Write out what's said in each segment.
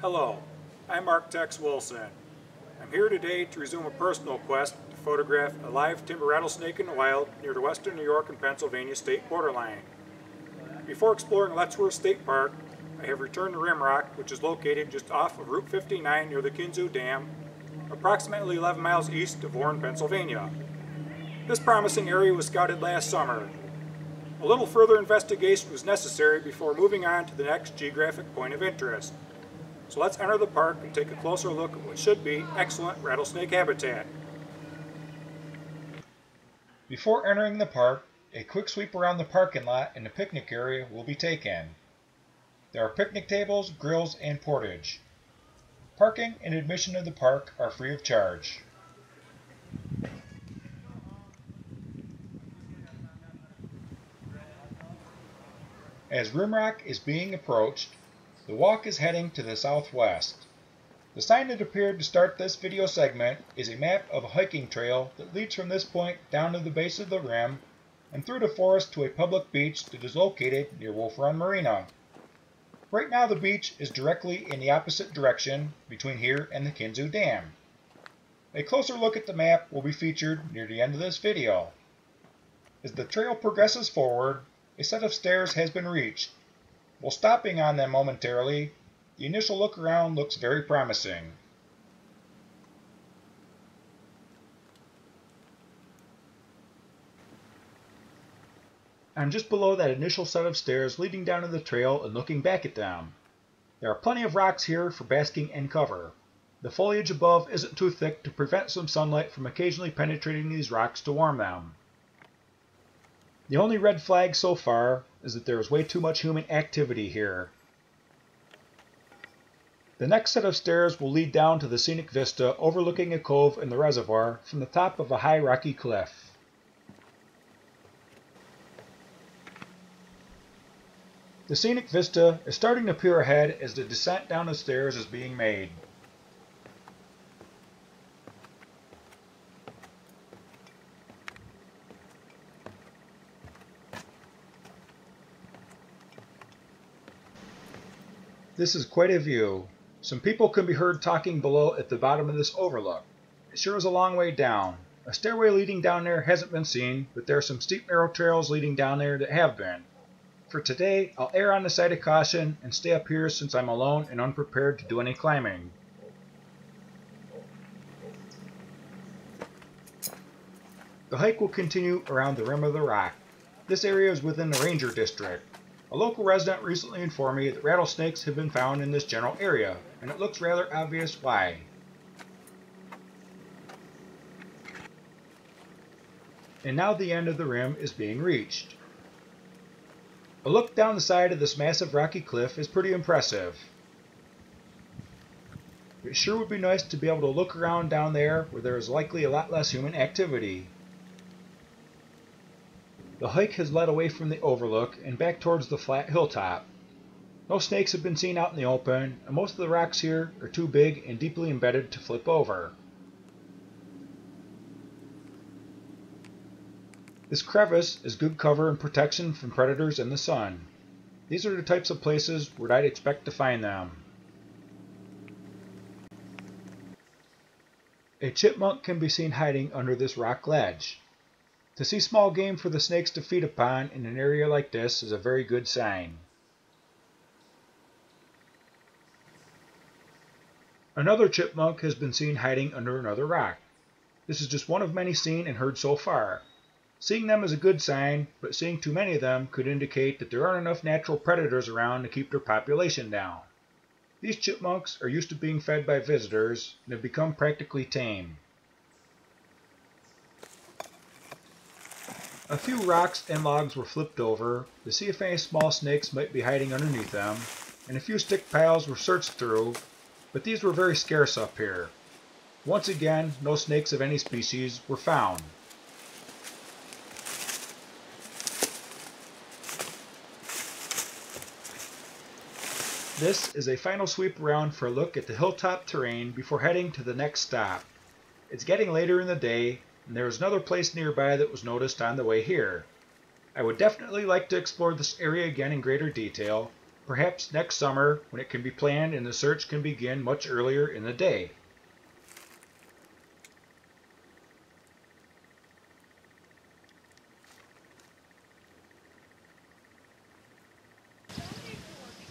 Hello, I'm Marc Tex Wilson. I'm here today to resume a personal quest photograph a live timber rattlesnake in the wild near the western New York and Pennsylvania state borderline. Before exploring Letchworth State Park, I have returned to Rimrock, which is located just off of Route 59 near the Kinzua Dam, approximately 11 miles east of Warren, Pennsylvania. This promising area was scouted last summer. A little further investigation was necessary before moving on to the next geographic point of interest. So let's enter the park and take a closer look at what should be excellent rattlesnake habitat. Before entering the park, a quick sweep around the parking lot and the picnic area will be taken. There are picnic tables, grills, and portage. Parking and admission to the park are free of charge. As Rimrock is being approached, the walk is heading to the southwest. The sign that appeared to start this video segment is a map of a hiking trail that leads from this point down to the base of the rim and through the forest to a public beach that is located near Wolf Run Marina. Right now the beach is directly in the opposite direction between here and the Kinzua Dam. A closer look at the map will be featured near the end of this video. As the trail progresses forward, a set of stairs has been reached while stopping on them momentarily, the initial look around looks very promising. I'm just below that initial set of stairs leading down to the trail and looking back at them. There are plenty of rocks here for basking and cover. The foliage above isn't too thick to prevent some sunlight from occasionally penetrating these rocks to warm them. The only red flag so far is that there is way too much human activity here. The next set of stairs will lead down to the scenic vista overlooking a cove in the reservoir from the top of a high rocky cliff. The scenic vista is starting to appear ahead as the descent down the stairs is being made. This is quite a view. Some people can be heard talking below at the bottom of this overlook. It sure is a long way down. A stairway leading down there hasn't been seen, but there are some steep narrow trails leading down there that have been. For today, I'll err on the side of caution and stay up here since I'm alone and unprepared to do any climbing. The hike will continue around the rim of the rock. This area is within the Ranger District. A local resident recently informed me that rattlesnakes have been found in this general area, and it looks rather obvious why. And now the end of the rim is being reached. A look down the side of this massive rocky cliff is pretty impressive. It sure would be nice to be able to look around down there where there is likely a lot less human activity. The hike has led away from the overlook and back towards the flat hilltop. No snakes have been seen out in the open, and most of the rocks here are too big and deeply embedded to flip over. This crevice is good cover and protection from predators and the sun. These are the types of places where I'd expect to find them. A chipmunk can be seen hiding under this rock ledge. To see small game for the snakes to feed upon in an area like this is a very good sign. Another chipmunk has been seen hiding under another rock. This is just one of many seen and heard so far. Seeing them is a good sign, but seeing too many of them could indicate that there aren't enough natural predators around to keep their population down. These chipmunks are used to being fed by visitors and have become practically tame. A few rocks and logs were flipped over to see if any small snakes might be hiding underneath them, and a few stick piles were searched through, but these were very scarce up here. Once again, no snakes of any species were found. This is a final sweep around for a look at the hilltop terrain before heading to the next stop. It's getting later in the day, and there is another place nearby that was noticed on the way here. I would definitely like to explore this area again in greater detail, perhaps next summer when it can be planned and the search can begin much earlier in the day.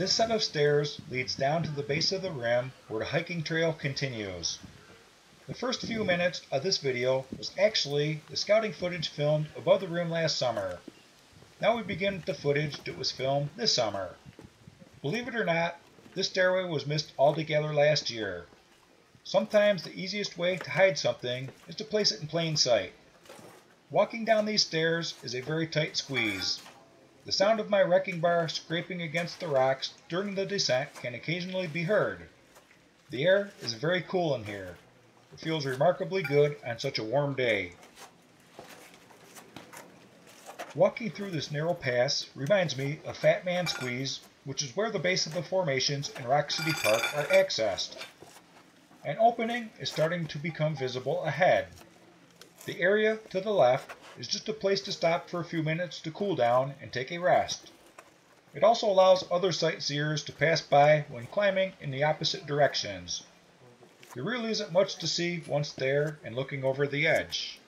This set of stairs leads down to the base of the rim where the hiking trail continues. The first few minutes of this video was actually the scouting footage filmed above the rim last summer. Now we begin with the footage that was filmed this summer. Believe it or not, this stairway was missed altogether last year. Sometimes the easiest way to hide something is to place it in plain sight. Walking down these stairs is a very tight squeeze. The sound of my wrecking bar scraping against the rocks during the descent can occasionally be heard. The air is very cool in here. It feels remarkably good on such a warm day. Walking through this narrow pass reminds me of Fat Man Squeeze, which is where the base of the formations in Rock City Park are accessed. An opening is starting to become visible ahead. The area to the left is just a place to stop for a few minutes to cool down and take a rest. It also allows other sightseers to pass by when climbing in the opposite directions. There really isn't much to see once there and looking over the edge.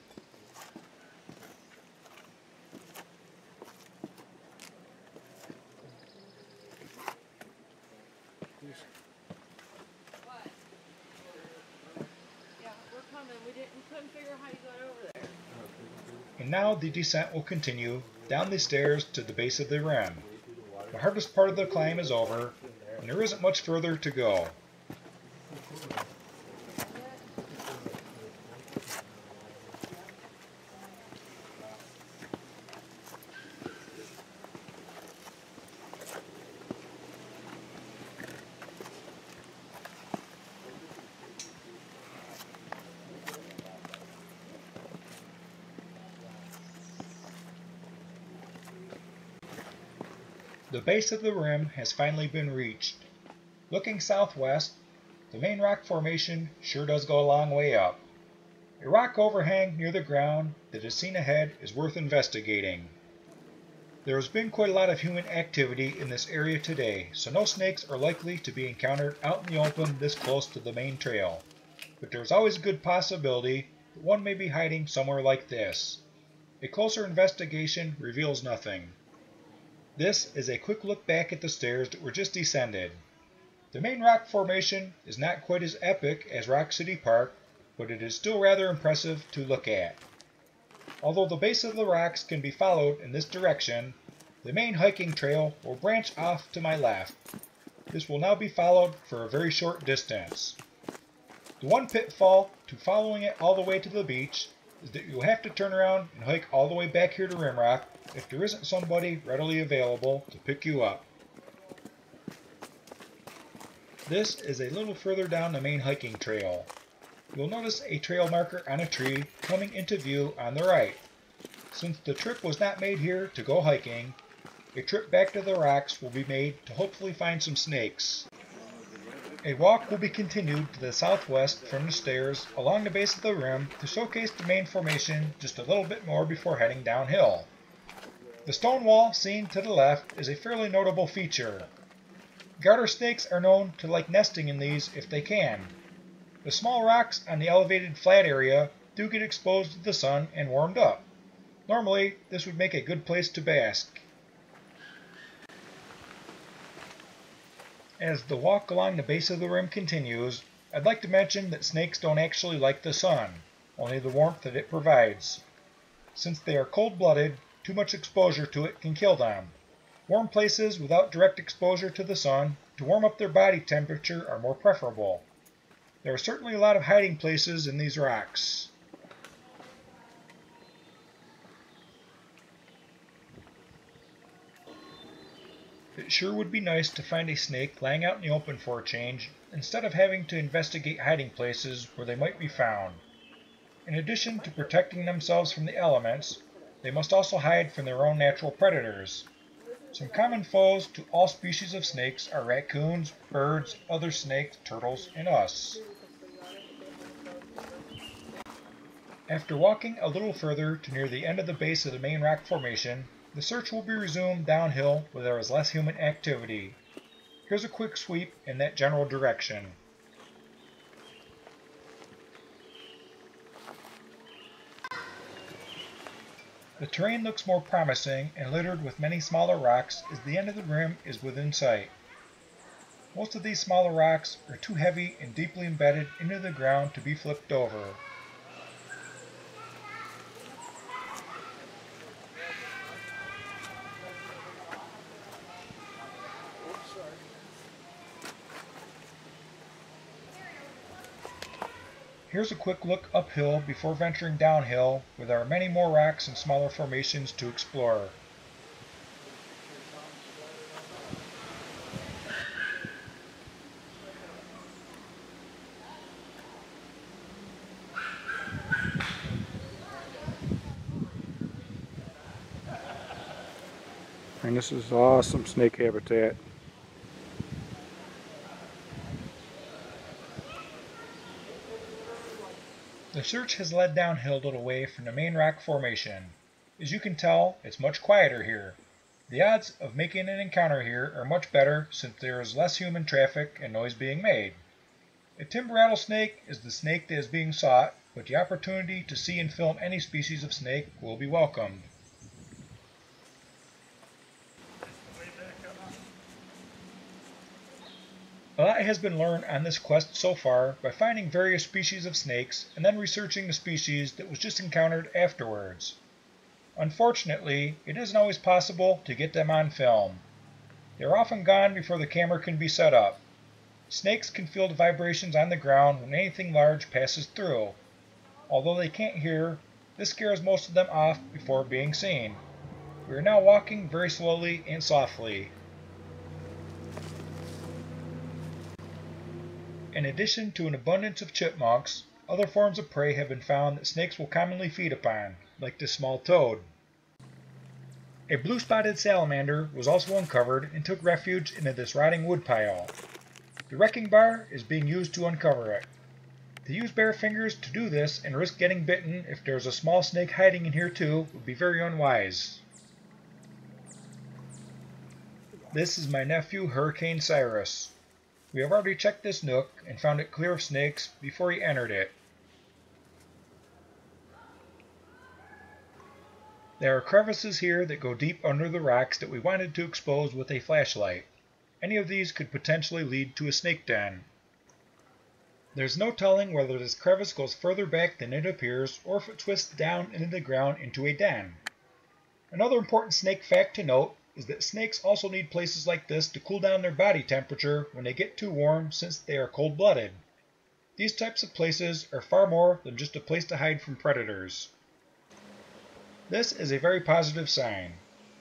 And now the descent will continue down the stairs to the base of the rim. The hardest part of the climb is over, and there isn't much further to go. The base of the rim has finally been reached. Looking southwest, the main rock formation sure does go a long way up. A rock overhang near the ground that is seen ahead is worth investigating. There has been quite a lot of human activity in this area today, so no snakes are likely to be encountered out in the open this close to the main trail. But there is always a good possibility that one may be hiding somewhere like this. A closer investigation reveals nothing. This is a quick look back at the stairs that were just descended. The main rock formation is not quite as epic as Rock City Park, but it is still rather impressive to look at. Although the base of the rocks can be followed in this direction, the main hiking trail will branch off to my left. This will now be followed for a very short distance. The one pitfall to following it all the way to the beach is that you'll have to turn around and hike all the way back here to Rimrock if there isn't somebody readily available to pick you up. This is a little further down the main hiking trail. You'll notice a trail marker on a tree coming into view on the right. Since the trip was not made here to go hiking, a trip back to the rocks will be made to hopefully find some snakes. A walk will be continued to the southwest from the stairs along the base of the rim to showcase the main formation just a little bit more before heading downhill. The stone wall seen to the left is a fairly notable feature. Garter snakes are known to like nesting in these if they can. The small rocks on the elevated flat area do get exposed to the sun and warmed up. Normally, this would make a good place to bask. As the walk along the base of the rim continues, I'd like to mention that snakes don't actually like the sun, only the warmth that it provides. Since they are cold-blooded, too much exposure to it can kill them. Warm places without direct exposure to the sun to warm up their body temperature are more preferable. There are certainly a lot of hiding places in these rocks. It sure would be nice to find a snake lying out in the open for a change, instead of having to investigate hiding places where they might be found. In addition to protecting themselves from the elements, they must also hide from their own natural predators. Some common foes to all species of snakes are raccoons, birds, other snakes, turtles, and us. After walking a little further to near the end of the base of the main rock formation, the search will be resumed downhill where there is less human activity. Here's a quick sweep in that general direction. The terrain looks more promising and littered with many smaller rocks as the end of the rim is within sight. Most of these smaller rocks are too heavy and deeply embedded into the ground to be flipped over. Here's a quick look uphill before venturing downhill where there are many more rocks and smaller formations to explore. And this is awesome snake habitat. The search has led downhill a little way from the main rock formation. As you can tell, it's much quieter here. The odds of making an encounter here are much better since there is less human traffic and noise being made. A timber rattlesnake is the snake that is being sought, but the opportunity to see and film any species of snake will be welcomed. A lot has been learned on this quest so far by finding various species of snakes and then researching the species that was just encountered afterwards. Unfortunately, it isn't always possible to get them on film. They are often gone before the camera can be set up. Snakes can feel the vibrations on the ground when anything large passes through. Although they can't hear, this scares most of them off before being seen. We are now walking very slowly and softly. In addition to an abundance of chipmunks, other forms of prey have been found that snakes will commonly feed upon, like this small toad. A blue-spotted salamander was also uncovered and took refuge in this rotting woodpile. The wrecking bar is being used to uncover it. To use bare fingers to do this and risk getting bitten if there's a small snake hiding in here too would be very unwise. This is my nephew Hurricane Cyrus. We have already checked this nook and found it clear of snakes before he entered it. There are crevices here that go deep under the rocks that we wanted to expose with a flashlight. Any of these could potentially lead to a snake den. There's no telling whether this crevice goes further back than it appears or if it twists down into the ground into a den. Another important snake fact to note is that snakes also need places like this to cool down their body temperature when they get too warm since they are cold-blooded. These types of places are far more than just a place to hide from predators. This is a very positive sign.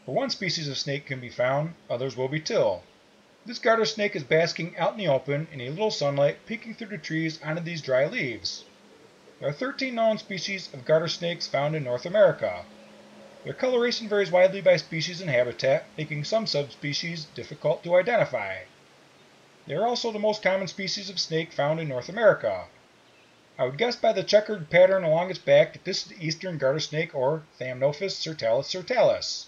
Where one species of snake can be found, others will be too. This garter snake is basking out in the open in a little sunlight peeking through the trees onto these dry leaves. There are 13 known species of garter snakes found in North America, their coloration varies widely by species and habitat, making some subspecies difficult to identify. They are also the most common species of snake found in North America. I would guess by the checkered pattern along its back that this is the eastern garter snake or Thamnophis sirtalis sirtalis.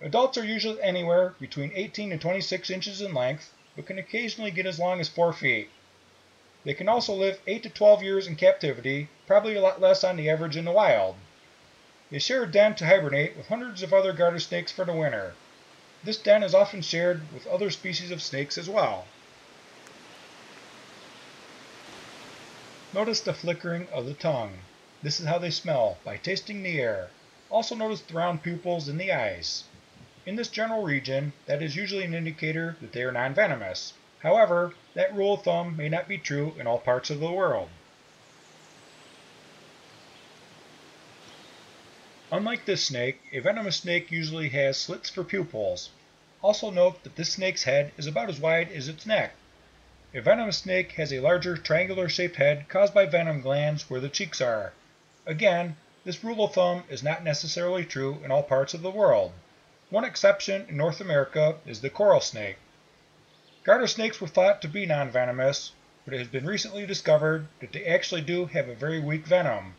Adults are usually anywhere between 18 and 26 inches in length, but can occasionally get as long as 4 feet. They can also live 8 to 12 years in captivity, probably a lot less on the average in the wild. They share a den to hibernate with hundreds of other garter snakes for the winter. This den is often shared with other species of snakes as well. Notice the flickering of the tongue. This is how they smell, by tasting the air. Also notice the round pupils in the eyes. In this general region, that is usually an indicator that they are non-venomous. However, that rule of thumb may not be true in all parts of the world. Unlike this snake, a venomous snake usually has slits for pupils. Also note that this snake's head is about as wide as its neck. A venomous snake has a larger triangular shaped head caused by venom glands where the cheeks are. Again, this rule of thumb is not necessarily true in all parts of the world. One exception in North America is the coral snake. Garter snakes were thought to be non-venomous, but it has been recently discovered that they actually do have a very weak venom.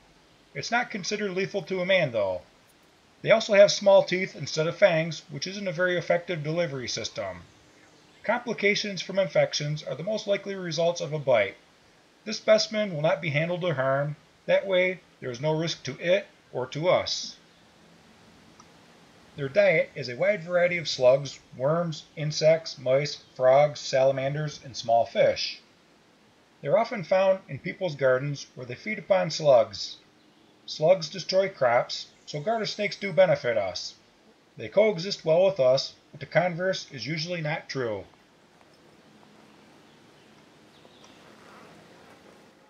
It's not considered lethal to a man, though. They also have small teeth instead of fangs, which isn't a very effective delivery system. Complications from infections are the most likely results of a bite. This specimen will not be handled or harmed, that way there is no risk to it or to us. Their diet is a wide variety of slugs, worms, insects, mice, frogs, salamanders, and small fish. They are often found in people's gardens where they feed upon slugs. Slugs destroy crops, so garter snakes do benefit us. They coexist well with us, but the converse is usually not true.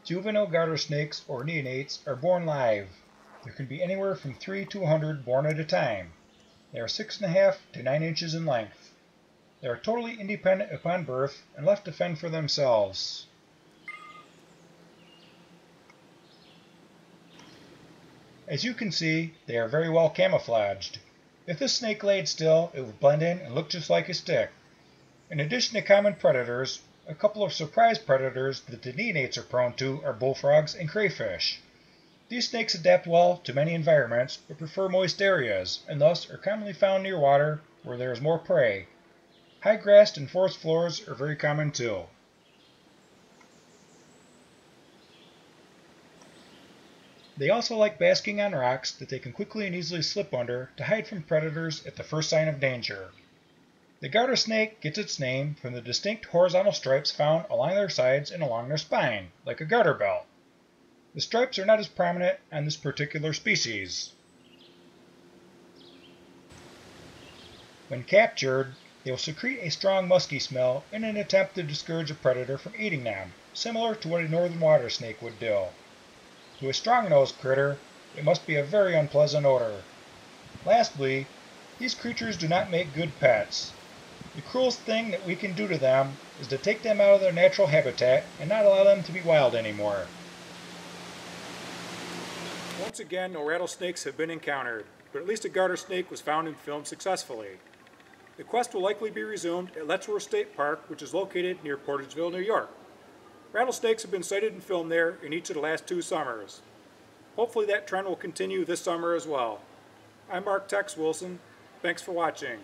Juvenile garter snakes, or neonates, are born live. There can be anywhere from 3 to 100 born at a time. They are 6.5 to 9 inches in length. They are totally independent upon birth and left to fend for themselves. As you can see, they are very well camouflaged. If this snake laid still, it would blend in and look just like a stick. In addition to common predators, a couple of surprise predators that the neonates are prone to are bullfrogs and crayfish. These snakes adapt well to many environments, but prefer moist areas, and thus are commonly found near water where there is more prey. High grass and forest floors are very common too. They also like basking on rocks that they can quickly and easily slip under to hide from predators at the first sign of danger. The garter snake gets its name from the distinct horizontal stripes found along their sides and along their spine, like a garter belt. The stripes are not as prominent on this particular species. When captured, they will secrete a strong musky smell in an attempt to discourage a predator from eating them, similar to what a northern water snake would do. To a strong-nosed critter, it must be a very unpleasant odor. Lastly, these creatures do not make good pets. The cruelest thing that we can do to them is to take them out of their natural habitat and not allow them to be wild anymore. Once again, no rattlesnakes have been encountered, but at least a garter snake was found and filmed successfully. The quest will likely be resumed at Letchworth State Park, which is located near Portageville, New York. Rattlesnakes have been sighted and filmed there in each of the last two summers. Hopefully that trend will continue this summer as well. I'm Marc Tex Wilson. Thanks for watching.